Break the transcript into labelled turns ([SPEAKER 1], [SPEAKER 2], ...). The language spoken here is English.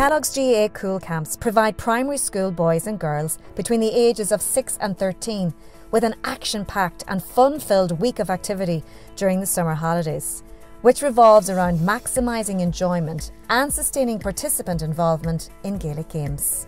[SPEAKER 1] Kellogg's GAA Cúl Camps provide primary school boys and girls between the ages of 6 and 13 with an action packed and fun filled week of activity during the summer holidays, which revolves around maximising enjoyment and sustaining participant involvement in Gaelic games.